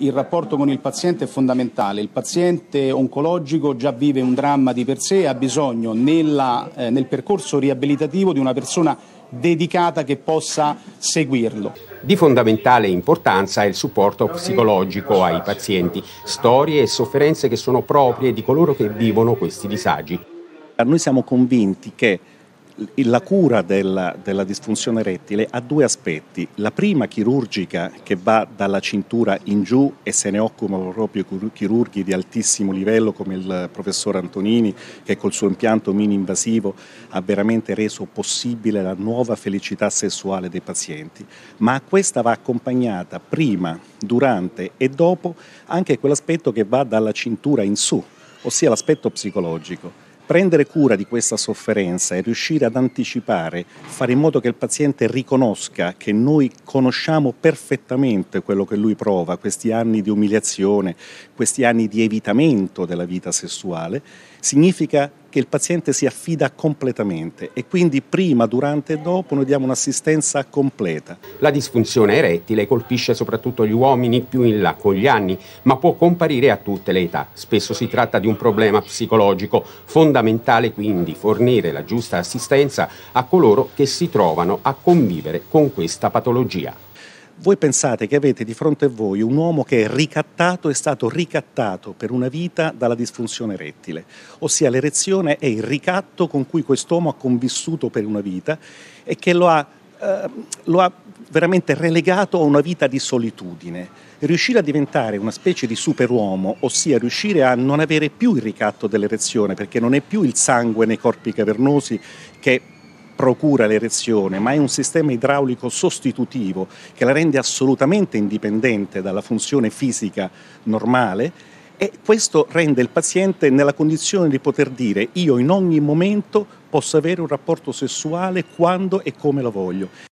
il rapporto con il paziente è fondamentale. Il paziente oncologico già vive un dramma di per sé e ha bisogno nella, eh, nel percorso riabilitativo di una persona dedicata che possa seguirlo. Di fondamentale importanza è il supporto psicologico ai pazienti, storie e sofferenze che sono proprie di coloro che vivono questi disagi. Noi siamo convinti che la cura della, della, disfunzione erettile ha due aspetti. La prima chirurgica che va dalla cintura in giù e se ne occupano proprio chirurghi di altissimo livello come il professor Antonini che col suo impianto mini invasivo ha veramente reso possibile la nuova felicità sessuale dei pazienti. Ma questa va accompagnata prima, durante e dopo anche quell'aspetto che va dalla cintura in su, ossia l'aspetto psicologico prendere cura di questa sofferenza e riuscire ad anticipare, fare in modo che il paziente riconosca che noi conosciamo perfettamente quello che lui prova, questi anni di umiliazione, questi anni di evitamento della vita sessuale, significa che il paziente si affida completamente e quindi prima, durante e dopo noi diamo un'assistenza completa. La disfunzione erettile colpisce soprattutto gli uomini più in là con gli anni, ma può comparire a tutte le età. Spesso si tratta di un problema psicologico, fondamentale quindi fornire la giusta assistenza a coloro che si trovano a convivere con questa patologia. Voi pensate che avete di fronte a voi un uomo che è ricattato, è stato ricattato per una vita dalla disfunzione erettile, ossia l'erezione è il ricatto con cui quest'uomo ha convissuto per una vita e che lo ha, eh, lo ha veramente relegato a una vita di solitudine. Riuscire a diventare una specie di superuomo, ossia riuscire a non avere più il ricatto dell'erezione, perché non è più il sangue nei corpi cavernosi che procura l'erezione, ma è un sistema idraulico sostitutivo che la rende assolutamente indipendente dalla funzione fisica normale e questo rende il paziente nella condizione di poter dire io in ogni momento posso avere un rapporto sessuale quando e come lo voglio.